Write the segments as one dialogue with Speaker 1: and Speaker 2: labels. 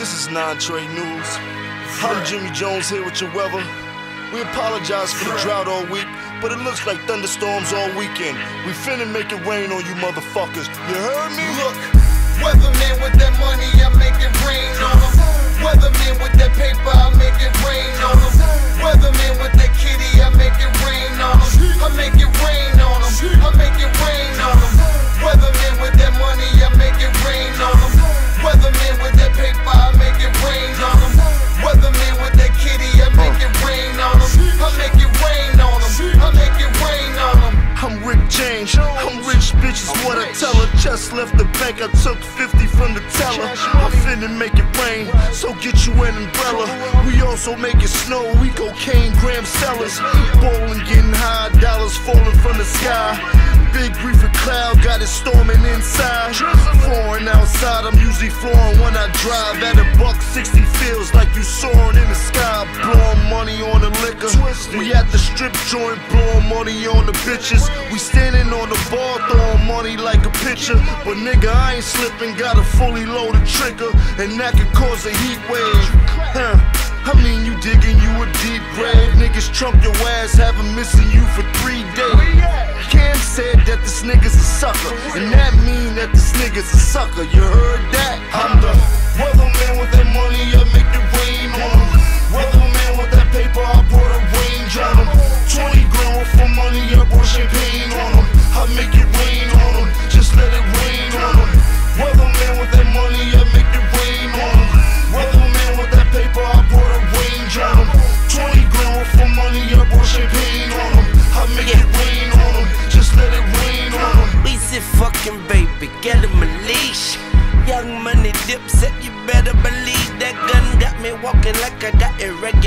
Speaker 1: This is non-trade news. I'm Jimmy Jones here with your weather. We apologize for the drought all week, but it looks like thunderstorms all weekend. We finna make it rain on you motherfuckers. You heard me?
Speaker 2: Look, weatherman with that money, I make it rain on them. Weatherman with that paper,
Speaker 1: I'm finna make it rain, so get you an umbrella. We also make it snow, we cocaine gram sellers. Bowling, getting high, dollars falling from the sky. Big and cloud, got it storming inside. Foreign outside, I'm usually flooring when I drive. At a buck 60 feels like you soaring in the sky. Blowing money on. We at the strip joint, blowing money on the bitches. We standing on the bar, throwing money like a pitcher. But nigga, I ain't slipping, got a fully loaded trigger. And that could cause a heat wave. Huh. I mean, you digging you a deep grave. Niggas trump your ass, have 'em missing you for three days. Cam said that this nigga's a sucker, and that mean that this nigga's a sucker. You heard that?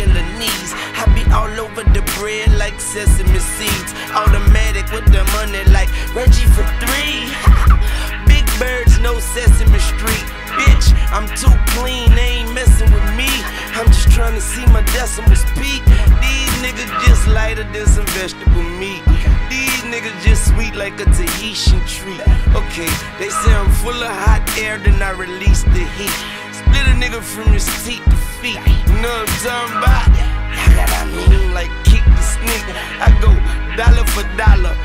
Speaker 3: Irregular knees. I be all over the bread like sesame seeds. Automatic with the money like Reggie for three. Big birds, no Sesame Street. Bitch, I'm too clean, they ain't messing with me. I'm just trying to see my decimals peak. These niggas just lighter than some vegetable meat. These niggas just sweet like a Tahitian treat. Okay, they say I'm full of hot air, then I release the heat. Split a nigga from his seat to feet. You know what I'm talking about? I mean, like kick the sneak. I go dollar for dollar,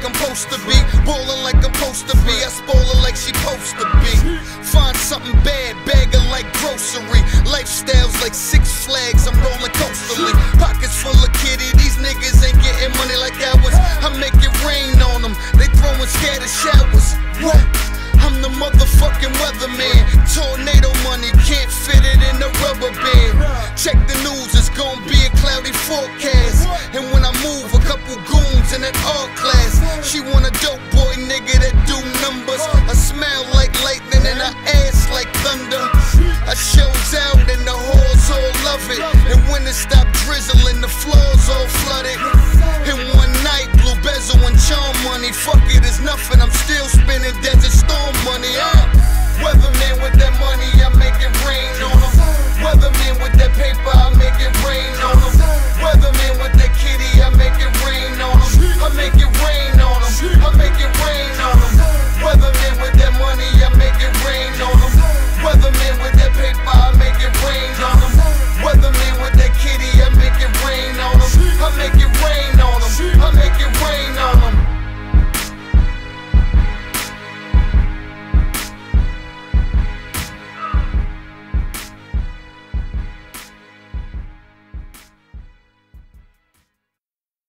Speaker 2: like I'm supposed to be. Ballin' like I'm supposed to be. I spoil her like she supposed to be. Find something bad, bag like grocery. Lifestyles like six flags, I'm rolling coastally. Pockets full of kitty, these niggas ain't getting money like ours. I make it rain on them, they throwing scattered showers. What? I'm the motherfucking weatherman. Tornado money, can't fit it in a rubber band. Check the news, it's gonna be a cloudy forecast. And when I move, a couple goons in that art class. Thunder.